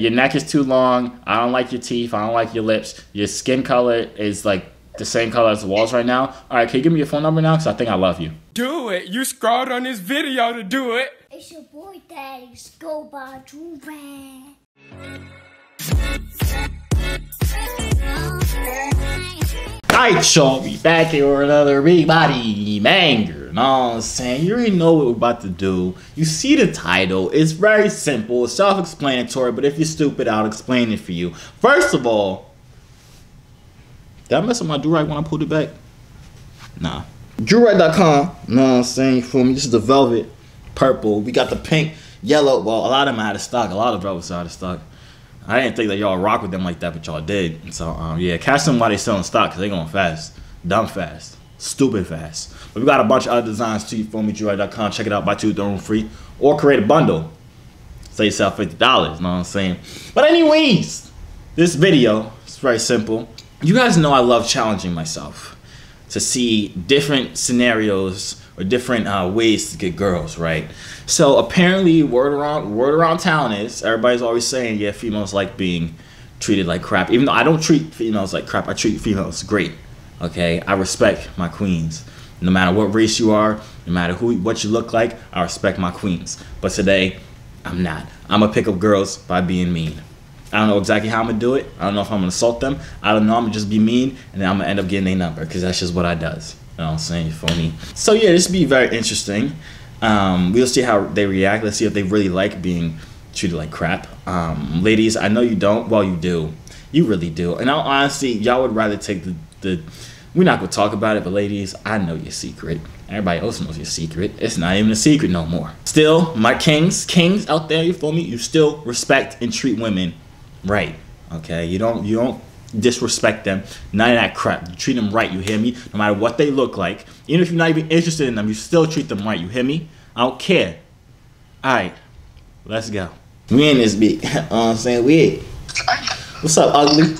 Your neck is too long. I don't like your teeth. I don't like your lips. Your skin color is like the same color as the walls right now. All right, can you give me your phone number now? Because I think I love you. Do it. You scrolled on this video to do it. It's your boy Daddy Go by Alright, y'all, we back here with another Everybody Manger. Know what I'm saying? You already know what we're about to do. You see the title. It's very simple. It's self-explanatory, but if you're stupid, I'll explain it for you. First of all, did I mess up my do-right when I pulled it back? Nah. Know what I'm saying? For me? This is the velvet purple. We got the pink, yellow. Well, a lot of them out of stock. A lot of velvets out of stock. I didn't think that y'all rock with them like that, but y'all did. So um, yeah, catch them while they selling stock because they going fast, dumb fast, stupid fast. But we got a bunch of other designs too. You me? Joorag.com. Check it out. Buy two, throw them free, or create a bundle. Save yourself fifty dollars. You know what I'm saying? But anyways, this video is very simple. You guys know I love challenging myself to see different scenarios or different uh, ways to get girls, right? So apparently, word around word around town is everybody's always saying, yeah, females like being treated like crap. Even though I don't treat females like crap, I treat females great. Okay, I respect my queens. No matter what race you are, no matter who what you look like, I respect my queens. But today, I'm not. I'm gonna pick up girls by being mean. I don't know exactly how I'm gonna do it. I don't know if I'm gonna assault them. I don't know. I'm gonna just be mean, and then I'm gonna end up getting a number because that's just what I does. You know what I'm saying? For me. So yeah, this be very interesting. Um, we'll see how they react. Let's see if they really like being treated like crap. Um, ladies, I know you don't. Well, you do. You really do. And I'll honestly, y'all would rather take the, the we're not gonna talk about it, but ladies, I know your secret. Everybody else knows your secret. It's not even a secret no more. Still, my kings, kings out there, you feel me? You still respect and treat women right. Okay, you don't you don't disrespect them. None of that crap. You treat them right. You hear me? No matter what they look like, even if you're not even interested in them, you still treat them right. You hear me? I don't care. All right, let's go. We in this beat. you know what I'm saying we. What's up, ugly?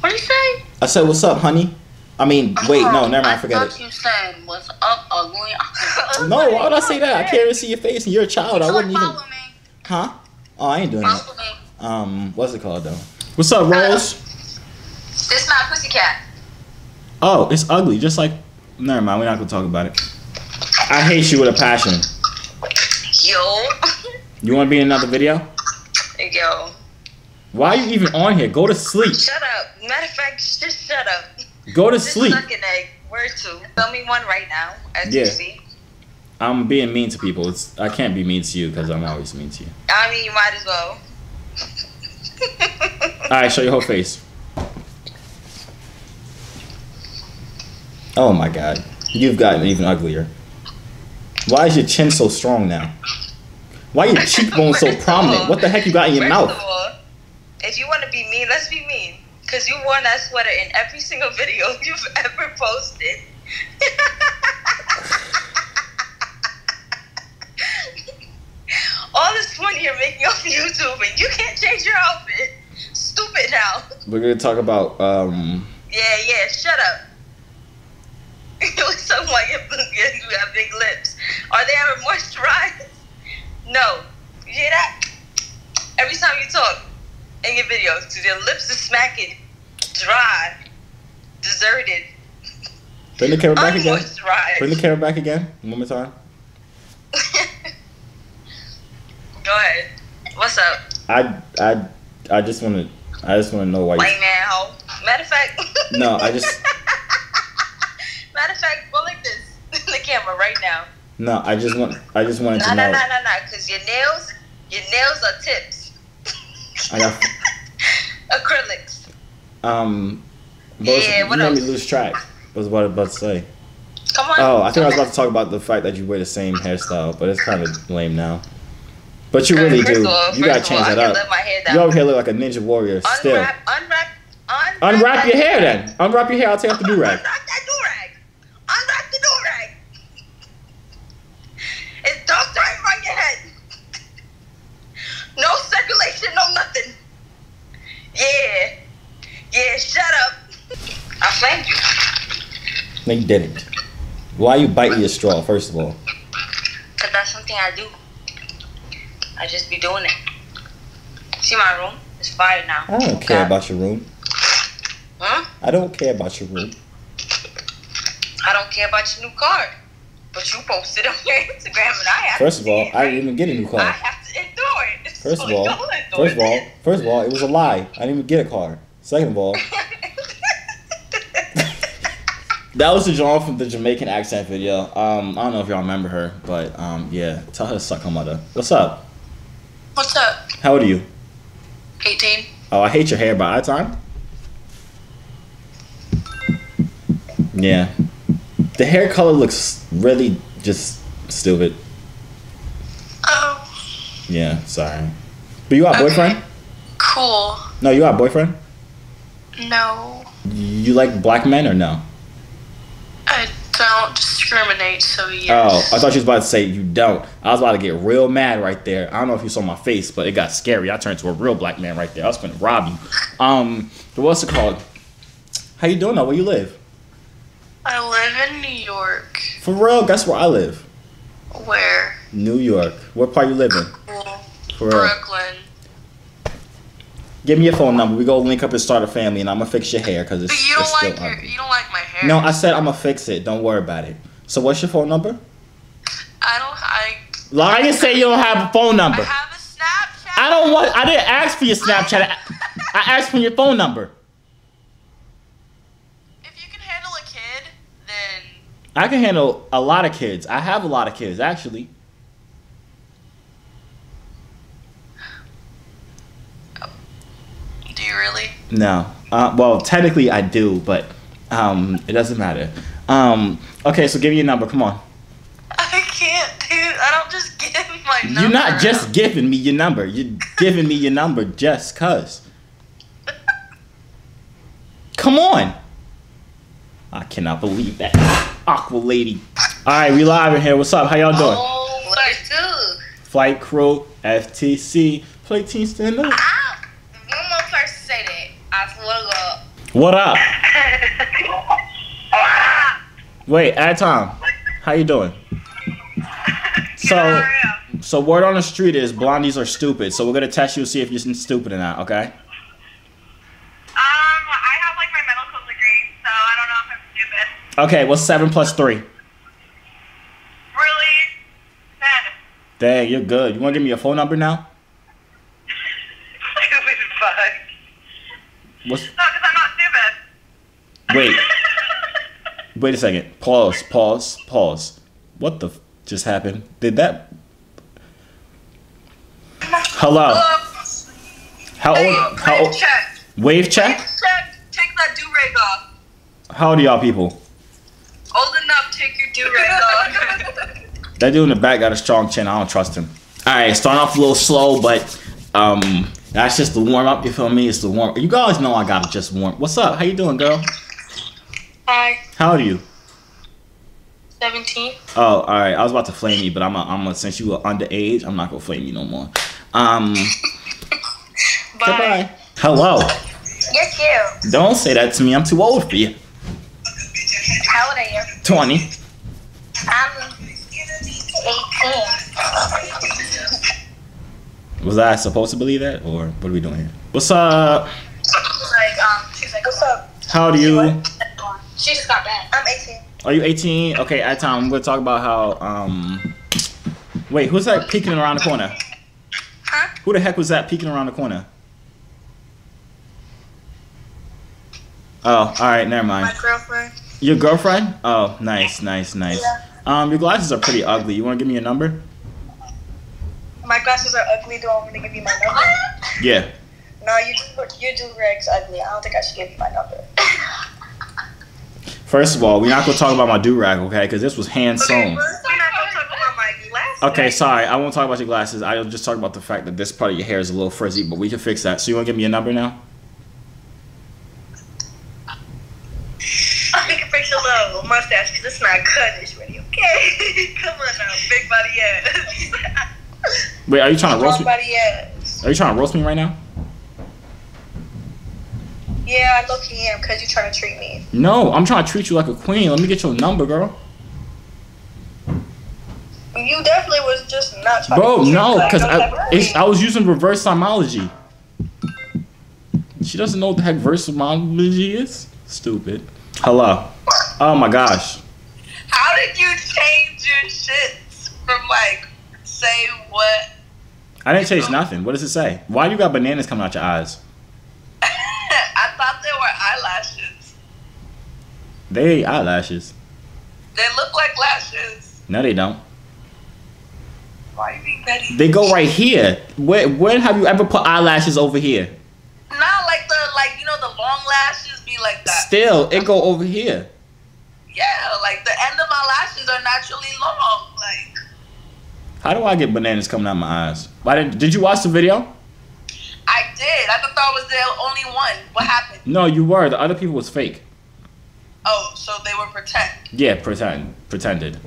What you say? I said, what's up, honey? I mean, wait, no, never mind. I forget I thought it. you said what's up, ugly. No, why would I say that? I can't even see your face, and you're a child. I wouldn't even. Follow me. Huh? Oh, I ain't doing that. Um, what's it called though? What's up, Rose? This not pussycat. Oh, it's ugly. Just like. Never mind. We're not gonna talk about it. I hate you with a passion. Yo. You want to be in another video? Yo. Why are you even on here? Go to sleep. Shut up. Matter of fact, just shut up. Go to Just sleep. suck an egg. Where to? Tell me one right now, as Yeah. you see. I'm being mean to people. It's I can't be mean to you because I'm always mean to you. I mean, you might as well. All right, show your whole face. Oh my God, you've gotten even uglier. Why is your chin so strong now? Why are your cheekbones so prominent? all- What the heck you got in your mouth? all, if you want to be mean, let's be mean. Because you wore that sweater in every single video you've ever posted. All this money you're making off YouTube and you can't change your outfit. Stupid now. We're gonna talk about um. Yeah, yeah, shut up. you look so like you you have big lips. Are they ever moisturized? No. You hear that? Every time you talk in your videos, your lips are smacking, dry, deserted, Bring the camera back again. Bring the camera back again. One more time. Go ahead. What's up? I I I just want to I just want to know why. White You, man hoe. Matter of fact. No, I just- Matter of fact, go like this in the camera right now. no, I just want I just wanted No, to no, know. no, no, no. Because your nails, your nails are tips. I got Acrylics. um. Yeah, you what made me lose track. Was what I was about to say. Come on. Oh, I think I was about to talk about the fact that you wear the same hairstyle, but it's kind of lame now. But you really do. all- you gotta change all, that up. let my hair down. You over here look like a ninja warrior still. Unwrap, unwrap, unwrap. Unwrap your hair then. Unwrap your hair. I'll take off the do rag. Unwrap that do rag. Unwrap the do rag. It's don't turn on your head. No circulation, no nothing. Yeah. Yeah, shut up. I flamed you. No, you didn't. Why you biting your straw? First of all. Because that's something I do. I just be doing it. See my room? It's fire now. I don't care about your room. Huh? I don't care about your room. I don't care about your new car. But you posted on your Instagram and I have First of all, it, I didn't even get a new car. I have to endure it. First of all, first of all, first of all, it was a lie. I didn't even get a car. Second of all, that was the John from the Jamaican accent video. Um, I don't know if y'all remember her, but um, yeah, tell her to suck her mother. What's up? What's up? How old are you? 18. Oh, I hate your hair by that time. Yeah, the hair color looks really just stupid. Oh, Yeah, sorry. But you got a Okay. boyfriend? cool. No, you got a boyfriend. No, You like black men or no? Don't discriminate, so Oh. I thought you was about to say you don't. I was about to get real mad right there. I don't know if you saw my face, but it got scary. I turned to a real black man right there. I was gonna rob you. Um, what's it called? How you doing though? Where you live? I live in New York. For real? Guess where I live? Where? New York. What part you live in? Well, For real. Give me your phone number. We go link up and start a family, and I'm gonna fix your hair because it's, you don't it's still like your, you don't like my hair. No, I said I'm gonna fix it. Don't worry about it. So what's your phone number? I don't. I. Lie and say you don't have a phone number. I have a Snapchat. I don't want. I didn't ask for your Snapchat. I, I asked for your phone number. If you can handle a kid, then I can handle a lot of kids. I have a lot of kids actually. do you really? No. Uh, well, technically I do, but um, it doesn't matter. Um, okay, so give me your number. Come on. I can't, dude. I don't just give my number. You're not just giving me your number. You're giving me your number just cause. Come on. I cannot believe that. Aqua lady. All right, we live in here. What's up? How y'all doing? Oh, what I do? Flight crew, FTC, play team stand up. Ah, one more person say that. I swear to God. What up? Wait, at time. How you doing? So, so word on the street is blondies are stupid. So we're gonna test you to see if you're stupid or not. Okay? Um, I have like my medical degree, so I don't know if I'm stupid. Okay. What's seven plus three? Really? Ten. Dang, you're good. You wanna give me your phone number now? Stupid fuck. What's? No, because I'm. Wait. Wait a second. Pause. Pause. Pause. What the f- just happened? Did that? Hello. How old? How old? Check. Wave check. Check. Take that do rag off. How old are y'all people? Old enough, take your do rag off. That dude in the back got a strong chin. I don't trust him. All right, starting off a little slow, but um, that's just the warm up. You feel me? It's the warm. You guys know I gotta just warm. What's up? How you doing, girl? Hi. How old are you? 17. Oh, all right. I was about to flame you, but I'm a, I'm a, since you were underage, I'm not gonna flame you no more. Um, goodbye. Hello. Yes, you. Don't say that to me. I'm too old for you. How old are you? Twenty. I'm 18. Was I supposed to believe that, or what are we doing here? What's up? Like, um, she's like, what's up? How old are you? She just got back. I'm 18. Are you 18? Okay, at time I'm gonna talk about how um. Wait, who's that peeking around the corner? Huh? Who the heck was that peeking around the corner? Oh, all right, never mind. My girlfriend. Your girlfriend? Oh, nice, nice, nice. Yeah. Um, your glasses are pretty ugly. You want to give me your number? My glasses are ugly. Do you want me to give you my number? Yeah. No, you do, you do rags ugly. I don't think I should give you my number. First of all, we're not gonna talk about my do rag, okay? Because this was hand sewn. We're not gonna talk about my glasses. Okay, sorry. I won't talk about your glasses. I'll just talk about the fact that this part of your hair is a little frizzy, but we can fix that. So you want to give me your number now? We can fix your little mustache because it's not cut. It's ready, okay? Come on now, big body ass. Wait, are you trying to roast me? body ass. Are you trying to roast me right now? Yeah, I look am because you're trying to treat me. No, I'm trying to treat you like a queen. Let me get your number, girl. You definitely was just not trying Bro, to treat no, me like because no I, type of it's, queen. I was using reverse simology. She doesn't know what the heck reverse versimology is. Stupid. Hello. Oh my gosh. How did you change your shits from like say what? I didn't change nothing. What does it say? Why you got bananas coming out your eyes? I thought they were eyelashes. They eyelashes. They look like lashes. No, they don't. Why you being petty? They go right here. Where when have you ever put eyelashes over here? Not like the like you know the long lashes be like that. Still, it go over here. Yeah, like the end of my lashes are naturally long. Like How do I get bananas coming out my eyes? Why did did you watch the video? I did. I thought that was the only one. What happened? No, you were. The other people was fake. Oh, so they were pretend. Yeah, pretend pretended.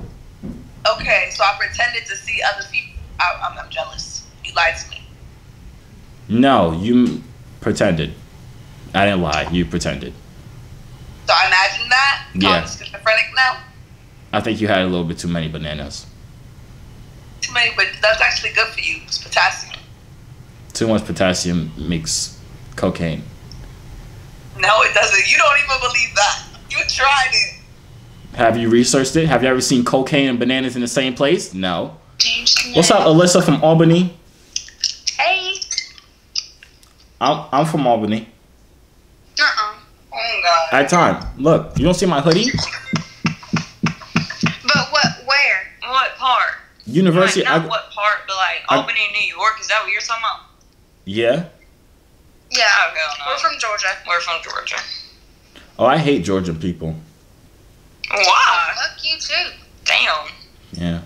Okay, so I pretended to see other people. I, I'm, I'm jealous. You lied to me. No, you pretended. I didn't lie. You pretended. So I imagine that. Yeah. I'm schizophrenic now. I think you had a little bit too many bananas. Too many, but that's actually good for you. It's potassium. Too much potassium makes cocaine. No, it doesn't. You don't even believe that. You tried it. Have you researched it? Have you ever seen cocaine and bananas in the same place? No. James What's up, Alyssa from Albany? Hey. I'm I'm from Albany. Uh-uh. Oh God. At time. Look, you don't see my hoodie? But what, where? What part? University. like, not I- what part, but like I- Albany, New York. Is that what you're talking about? yeah. Yeah. Oh hell no. We're from Georgia. We're from Georgia. Oh, I hate Georgian people. Why? Fuck you too. Damn. Yeah.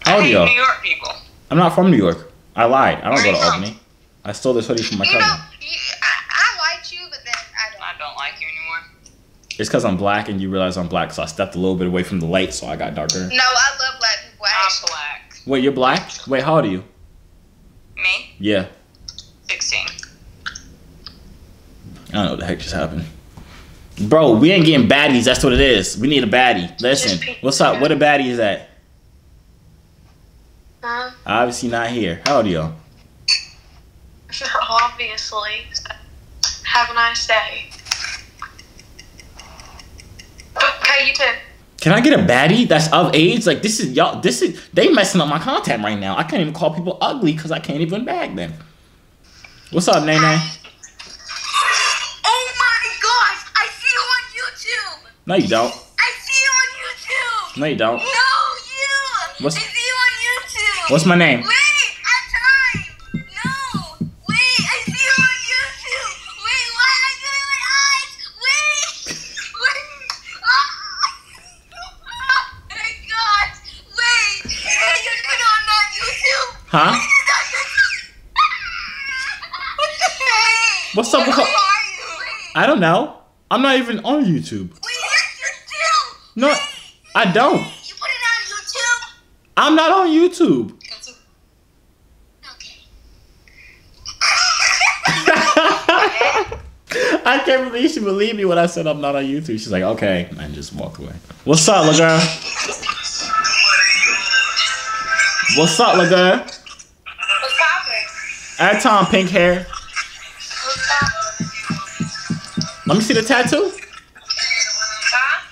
How I hate y'all? New York people. I'm not from New York. I lied. I don't Where go you to from? Albany. I stole this hoodie from my You cousin. know, you, I, I liked you, but then I don't. I don't like you anymore. It's because I'm black and you realize I'm black, so I stepped a little bit away from the light, so I got darker. No, I love black people. I'm black. Wait, you're black? Wait, how old are you? Me? Yeah. 16. I don't know what the heck just happened. Bro, we ain't getting baddies. That's what it is. We need a baddie. Listen, what's up? What a baddie is at? Huh? Obviously not here. How old are you? Obviously. Have a nice day. Okay, you too. Can I get a baddie that's of age? Like this is y'all. This is they messing up my content right now. I can't even call people ugly because I can't even bag them. What's up, Nene? Oh No, you don't. I see you on YouTube. No, you don't. No, you. What's- I see you on YouTube. What's my name? Wait, at time. No. Wait, I see you on YouTube. Wait, what? I do it with eyes. Wait. Wait. Oh my gosh. Wait. You do it on that YouTube. Huh? It's on YouTube. What the heck? What's up with Who her- are you? I don't know. I'm not even on YouTube. Wait, yes, you do. No, I don't. You put it on YouTube? I'm not on YouTube. Okay. I can't believe she believed me when I said I'm not on YouTube. She's like, okay, and just walked away. What's up, little girl? What's up, little girl? What's poppin'? At Tom, pink hair. Let me see the tattoo.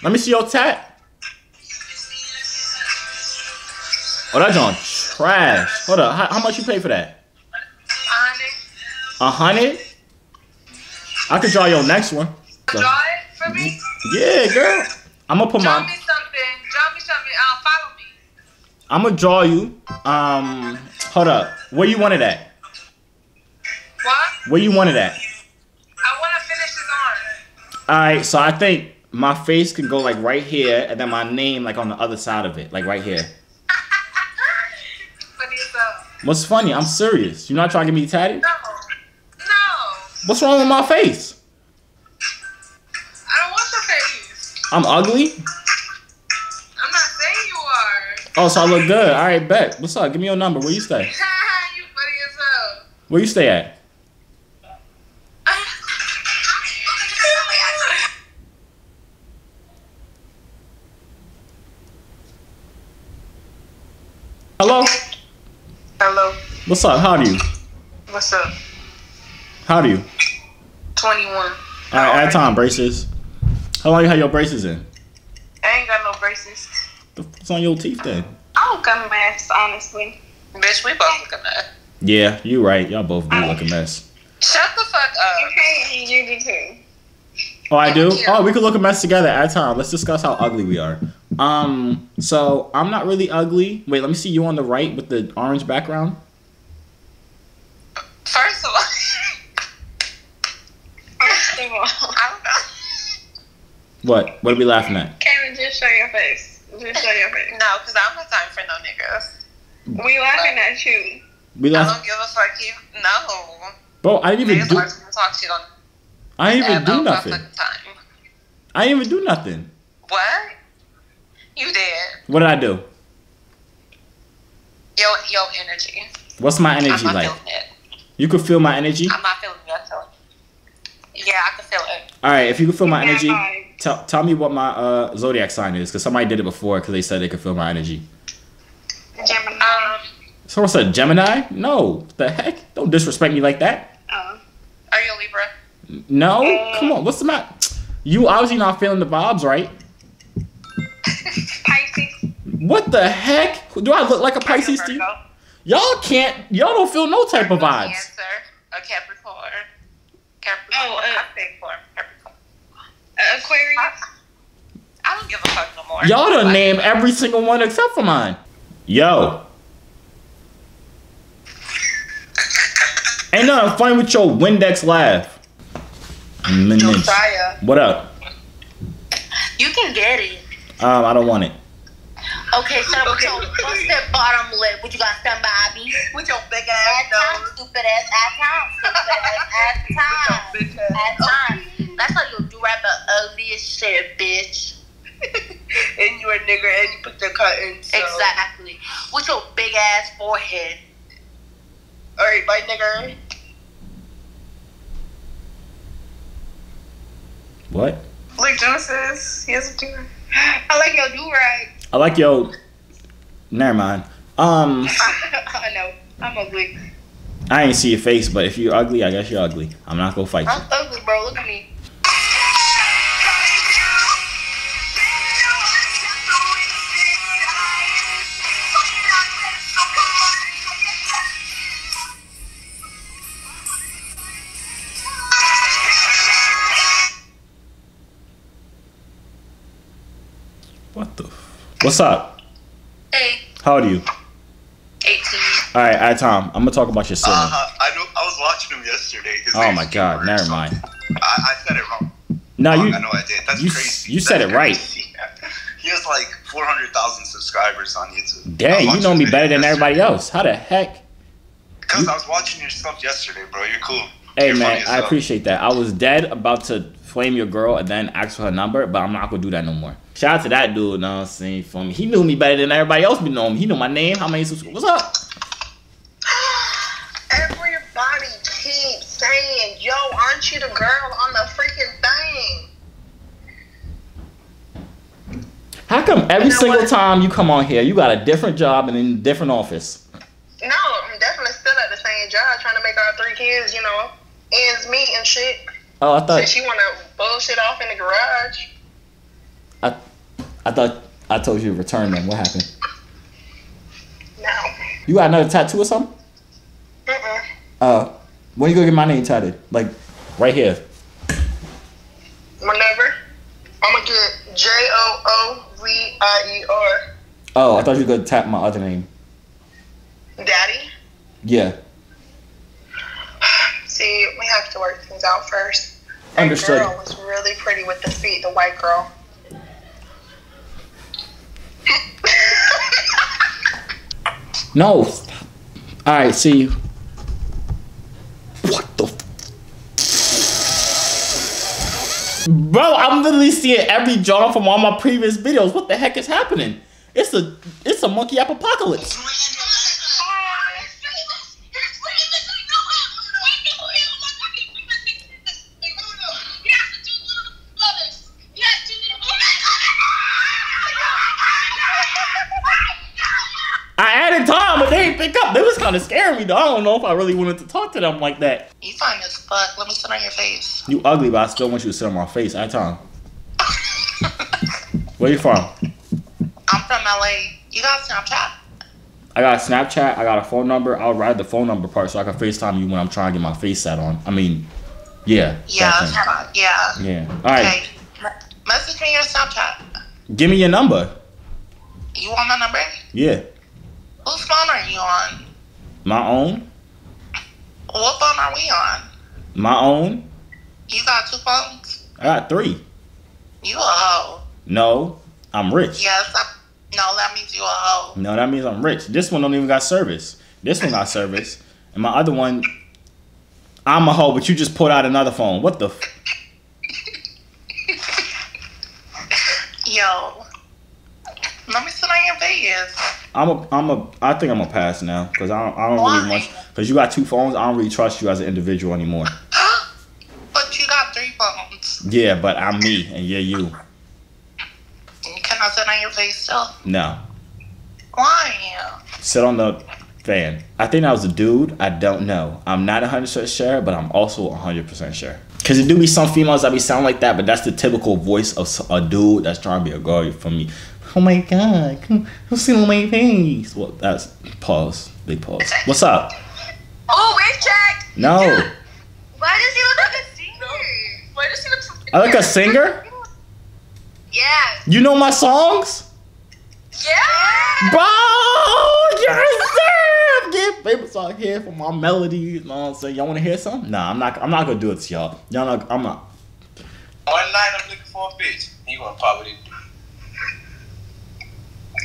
Let me see your tat. Oh, that joint trash. Hold up. How, how much you pay for that? A hundred? I could draw your next one. So- Draw it for me? yeah, girl. I'm gonna put Draw my. me something. Draw me something. Um, follow me. I'm gonna draw you. Um, hold up. Where you want it at? What? Where you want it at? I want to finish his arm. All right. So I think my face can go like right here, and then my name like on the other side of it, like right here. Is? What's funny? I'm serious. You're not trying to get me tatted? No. No. What's wrong with my face? I don't want your face. I'm ugly. I'm not saying you are. Oh, so I look good. All right, bet. What's up? Give me your number. Where you stay? you funny as hell. Where you stay at? Hello. Hello. What's up? How do you? What's up? How do you? 21. All right, at time braces. How long you had your braces in? I ain't got no braces. The fuck's on your teeth then? I look a mess, honestly. Bitch, we both look a mess. Yeah, you right. Y'all both do look a mess. Shut the fuck up. Okay, you do too. Oh, I do. Thank. Oh, we could look a mess together at time. Let's discuss how ugly we are. Um, so I'm not really ugly. Wait, let me see you on the right with the orange background. First of all, first of all, I don't know. What? What are we laughing at? Kevin, just show your face. Just show your face. No, because I don't have time for no niggas. We laughing at you. We I don't give a fuck. You no. Bro, I didn't even Niggas do. always gonna talk shit on. I didn't even do nothing. Time. I didn't even do nothing. What? You did. What did I do? Your your energy. What's my energy like? it. You could feel my energy. I'm not feeling it. I'm feeling it. Yeah, I can feel it. All right, if you could feel my energy, tell tell me what my uh, zodiac sign is, because somebody did it before, because they said they could feel my energy. Gemini. Someone said Gemini. No, what the heck! Don't disrespect me like that. uh, are you a Libra? No, come on. What's the matter? You obviously not feeling the vibes, right? Pisces. What the heck? Do I look like a Pisces to you? Y'all can't. Y'all don't feel no type of vibes. Cancer. A Capricorn. Capricorn. Oh, uh, Capricorn. Capricorn. Uh, Aquarius. I don't give a fuck no more. Y'all done Like, name every single one except for mine. Yo. Ain't nothing funny with your Windex laugh. Josiah. What up? You can get it. Um, I don't want it. Okay, shut up with your busted bottom lip. What you got, somebody? With your big At ass time, stupid ass. At time, stupid ass. At time. Bitch At ass. time. That's how you do rap the ugliest shit, bitch. and you a nigger and you put the cotton. So. Exactly. With your big ass forehead. Alright, bye nigger. What? Like Genesis. He has a do I like your do rag. I like yo. Never mind. Um, I know. I'm ugly. I ain't see your face, but if you're ugly, I guess you're ugly. I'm not gonna fight you. I'm ugly, bro. Look at me. What the? F- What's up? Hey, How old are you? 18. All right, all right, Tom. I'm gonna talk about your singing. Uh, I know. I was watching him yesterday. His oh my God, never something. mind. I, I said it wrong. No, Wrong, you. I know I did. That's you- crazy. you said That's it right. crazy. He has like 400,000 subscribers on YouTube. Dang, you know me better video than everybody else. How the heck? Because You- I was watching your stuff yesterday, bro. You're cool. Hey You're man, I appreciate that. I was dead about to flame your girl and then ask for her number, but I'm not gonna do that no more. Shout out to that dude, know what I'm saying, for me. He knew me better than everybody else be knowing me. He knew my name, how many subscribers. What's up? Everybody keeps saying, yo, aren't you the girl on the freaking thing? How come every You know single what? time you come on here, you got a different job and in a different office? No, I'm definitely still at the same job trying to make our three kids, you know, ends meet and shit. Oh, I thought Since you want to bullshit off in the garage. I, thought I told you to return them. What happened? No. You got another tattoo or something? Mm-mm. Uh, when you gonna get my name tatted? Like right here. Whenever. I'm to get J O O V I E R. Oh, I thought you were gonna tap my other name. Daddy. Yeah. See, we have to work things out first. That Understood. girl was really pretty with the feet, the white girl. No. All right. See. You. What the? Bro, I'm literally seeing every John from all my previous videos. What the heck is happening? It's a it's a monkey app apocalypse. I added Tom, but they didn't pick up. They was kind of scaring me though. I don't know if I really wanted to talk to them like that. You fine as fuck. Let me sit on your face. You ugly, but I still want you to sit on my face. I time. Where you from? I'm from LA. You got Snapchat? I got a Snapchat. I got a phone number. I'll write the phone number part so I can FaceTime you when I'm trying to get my face set on. I mean, yeah. Yeah, that that's thing. fine. yeah. Yeah. All right. Okay. Me- Message me your Snapchat. Give me your number. You want my number? Yeah. Whose phone are you on? My own. What phone are we on? My own. You got two phones? I got three. You a hoe. No, I'm rich. Yes. I, no, that means you a hoe. No, that means I'm rich. This one don't even got service. This one got service. And my other one, I'm a hoe, but you just put out another phone. What the? F- Yo. Let me sit on your face. I'm a, I'm a, I think I'm a pass now because I don't, I don't Why? really much because you got two phones. I don't really trust you as an individual anymore. But you got three phones. Yeah, but I'm me and you're you. Can I sit on your face still? No, Why? sit on the fan. I think that was a dude. I don't know. I'm not 100 percent sure, but I'm also 100 percent sure. Cause it do be some females that be sound like that, but that's the typical voice of a dude that's trying to be a girl for me. Oh my god, come, come sit on my face. Well, that's pause, big pause. What's up? Oh, wave check. No, Why does he look like a singer? Why does he look so I like a singer. Yeah. You know my songs, Yeah. bro. Yes, sir. I'm getting famous out here for my melody. You know what I'm saying? Y'all want to hear some? Nah, I'm not. I'm not gonna do it to y'all. Y'all not. I'm not. One night I'm looking for a bitch. He gonna pop it in.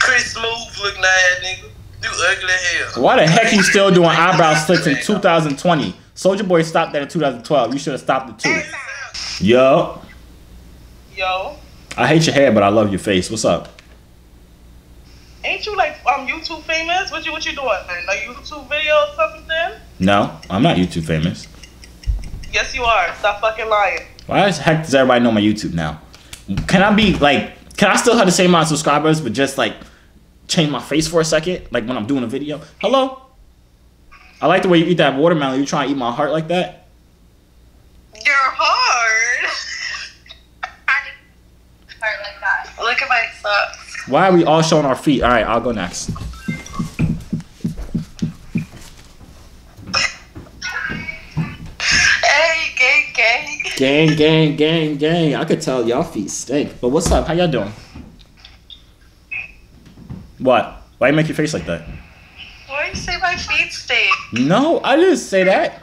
Chris Smooth looking ass nigga. You ugly hell. Why the heck you still doing eyebrow slicks in 2020? Soulja Boy stopped that in 2012. You should have stopped it too. Yo, Yo, I hate your hair, but I love your face. What's up? ain't you like um YouTube famous? What you what you doing? Like YouTube video or something? No, I'm not YouTube famous. Yes, you are. Stop fucking lying. Why the heck does everybody know my YouTube now? Can I be like, can I still have the same amount of subscribers, but just like change my face for a second, like when I'm doing a video? Hello. I like the way you eat that watermelon. You trying to eat my heart like that? You're hard. hard like that. Look at my socks. Why are we all showing our feet? All right, I'll go next. Hey, gang, gang. Gang, gang, gang, gang. I could tell y'all feet stink. But what's up? How y'all doing? What? Why you make your face like that? Why you say my feet stink? No, I didn't say that.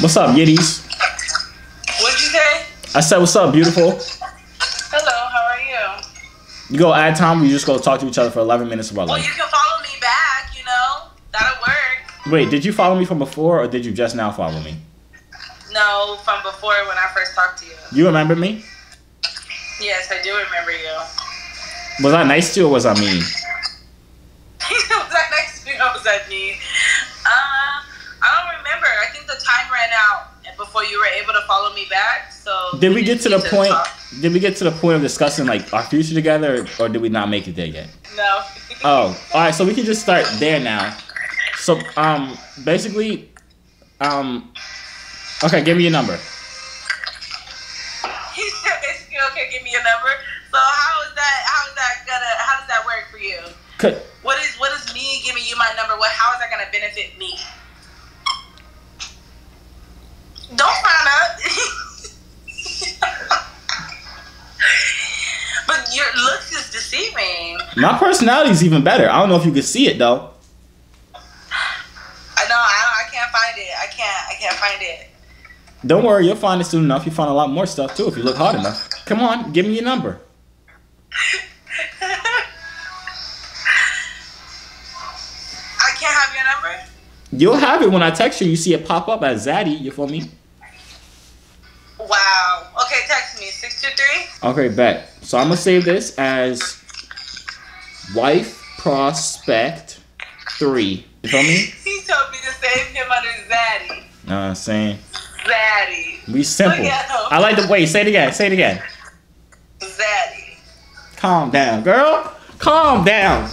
What's up, Yiddies? What'd you say? I said, what's up, beautiful? Hello, how are you? You go add time, we just go talk to each other for 11 minutes about Well, life. you can follow me back. You know that'll work. Wait, did you follow me from before or did you just now follow me? No, from before when I first talked to you. You remember me? Yes, I do remember you. Was I nice to you or was I mean? that next me? What was that me? Uh, I don't remember. I think the time ran out before you were able to follow me back. So Did we get to the point? Did we get to the point of discussing like our future together or, or did we not make it there yet? No. Oh, all right. So we can just start there now. So, um, basically, um, okay, give me your number. Personality is even better. I don't know if you can see it though. I know. I, I can't find it. I can't. I can't find it. Don't worry, you'll find it soon enough. You'll find a lot more stuff too if you look hard enough. Come on, give me your number. I can't have your number. You'll have it when I text you. You see it pop up as Zaddy. You feel me? Wow. Okay, text me six two three. Okay, bet. So I'm gonna save this as wife prospect three. You feel me? He told me to save him under Zaddy. Know what I'm saying? Zaddy. We simple. Look. I like the wait. Say it again. Say it again. Zaddy. Calm down, girl. Calm down.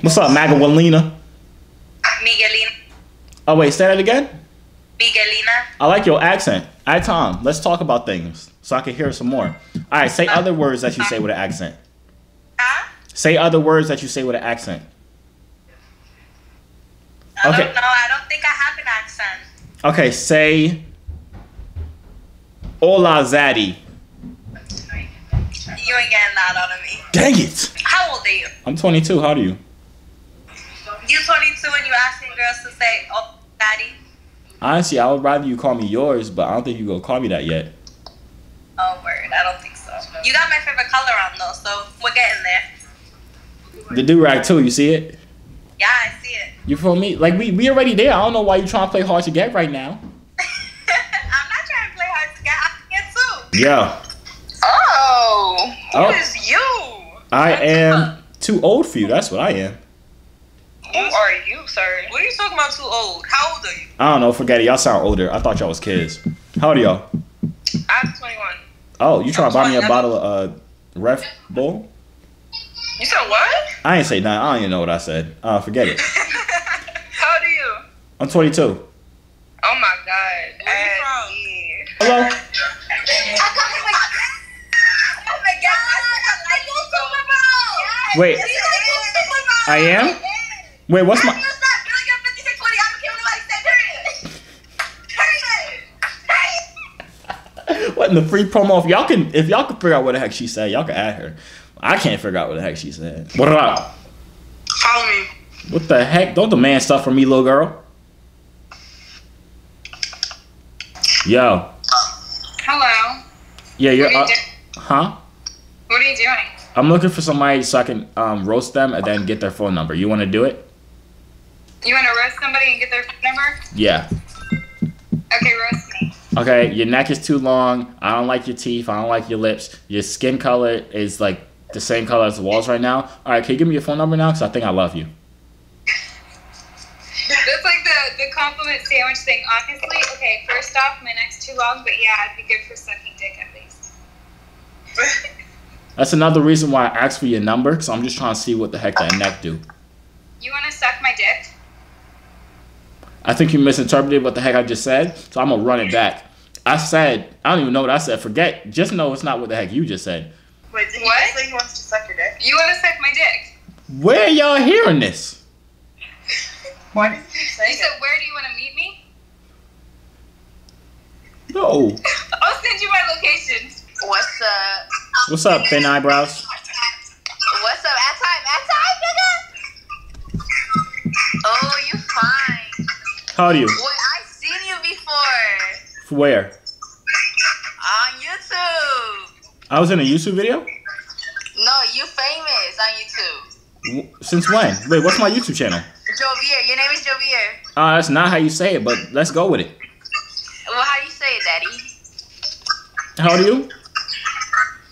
What's up, Magawalena? Miguelina. Oh wait, say that again. Miguelina. I like your accent. All right, Tom, let's talk about things so I can hear some more. All right, say other words that you say with an accent. Say other words that you say with an accent. I Okay. don't know. I don't think I have an accent. Okay, say Hola Zaddy. You ain't getting that out of me. Dang it. How old are you? I'm 22. How are you? You 22 and you asking girls to say, "Oh, daddy." Honestly, I would rather you call me yours, but I don't think you gonna call me that yet. Oh, word. I don't think so. You got my favorite color on though, so we're getting there. The do rag too. You see it? Yeah, I see it. You feel me? Like we we already there. I don't know why you trying to play hard to get right now. I'm not trying to play hard to get. I'm here too. Yeah, Oh, who Oh. is you? I am too old for you. That's what I am. Who are you, sir? What are you talking about? Too old? How old are you? I don't know. Forget it. Y'all sound older. I thought y'all was kids. How old are y'all? I'm 21. Oh, you trying to buy me a bottle of uh, Red Bull? You said what? I ain't say nothing. I don't even know what I said. Uh, forget it. How old are you? I'm 22. Oh my god. Where you from? Hello. Oh my god! Wait. I am. Wait, what's my? What in the free promo? If y'all can, if y'all can figure out what the heck she said, y'all can add her. I can't figure out what the heck she said. What up? Follow me. What the heck? Don't demand stuff from me, little girl. Yo. Hello. Yeah, you're. What are you Uh, doing? huh? What are you doing? I'm looking for somebody so I can um, roast them and then get their phone number. You want to do it? You want to roast somebody and get their phone number? Yeah. Okay, roast me. Okay, your neck is too long. I don't like your teeth. I don't like your lips. Your skin color is like the same color as the walls right now. All right, can you give me your phone number now? Because I think I love you. That's like the, the compliment sandwich thing. Honestly, okay, first off, my neck's too long, but yeah, I'd be good for sucking dick at least. That's another reason why I asked for your number because I'm just trying to see what the heck that neck do. You want to suck my dick? I think you misinterpreted what the heck I just said, so I'm gonna run it back. I said I don't even know what I said. Forget. Just know it's not what the heck you just said. Wait, did he What? just say he wants to suck your dick? You want to suck my dick? Where y'all hearing this? Why did he keep You saying said, it? where do you want to meet me? No. I'll send you my location. What's up? What's up, thin eyebrows? What's up? At time, at time, nigga. Oh, you fine. How old are you? Wait, I seen you before Where? on YouTube. I was in a YouTube video. No, you famous on YouTube. Since when? Wait, what's my YouTube channel? Jovier, your name is Jovier. Uh, that's not how you say it, but let's go with it. Well, how do you say it, Daddy? How old are you?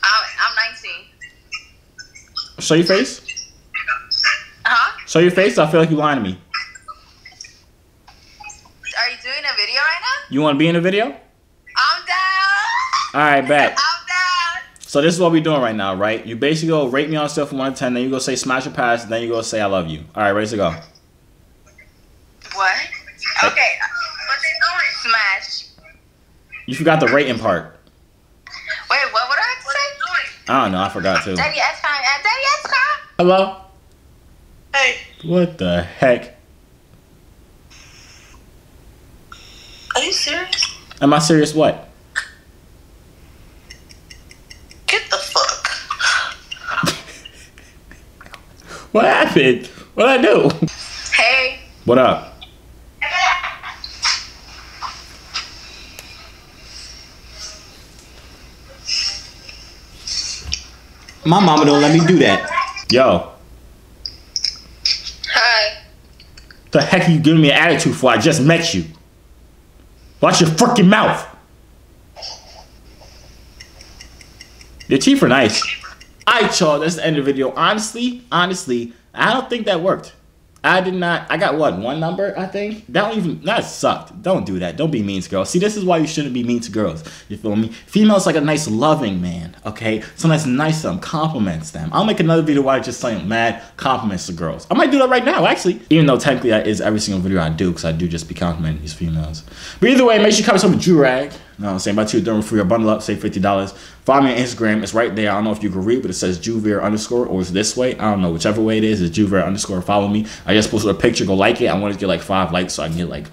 I'm, I'm 19. Show your face. Huh? Show your face. I feel like you're lying to me. Are you doing a video right now? You want to be in a video? I'm down. All right, bet. So this is what we're doing right now, right? You basically go rate me on stuff from one to ten, then you go say smash or pass, then you go say I love you. All right, ready to go. What? Okay. What they doing? Smash. You forgot the rating part. Wait, what? would I have to say? I don't know. I forgot too. Daddy, at time. At Daddy, at time. Hello. Hey, What the heck? are you serious? Am I serious? What? Get the fuck. What happened? What I do? Hey. What up? My mama don't let me do that. Yo, Hi. the heck are you giving me an attitude for? I just met you. Watch your freaking mouth. Your teeth are nice. Alright, y'all, that's the end of the video. Honestly, honestly, I don't think that worked. I did not. I got what one number? I think that don't even that sucked. Don't do that. Don't be mean to girls. See, this is why you shouldn't be mean to girls. You feel me? Females like a nice, loving man. Okay, that's nice to them, compliments them. I'll make another video where I just saying mad compliments to girls. I might do that right now, actually. Even though technically that is every single video I do, because I do just be complimenting these females. But either way, make sure you cover some with Joorag. You know what I'm saying? Buy two during for your bundle up, fifty dollars. Follow me on Instagram. It's right there. I don't know if you can read, but it says Joovier underscore or it's this way. I don't know. Whichever way it is, it's Joovier underscore. Follow me. I just posted a picture. Go like it. I want to get like five likes so I can get like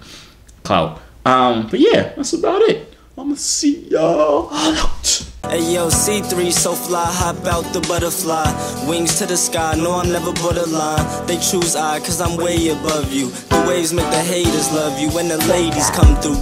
clout. Um, but yeah, that's about it. I'ma see y'all out. Hey yo, C3 so fly, hop out the butterfly. Wings to the sky, no, I'm never borderline. They choose I, cause I'm way above you. The waves make the haters love you when the ladies come through.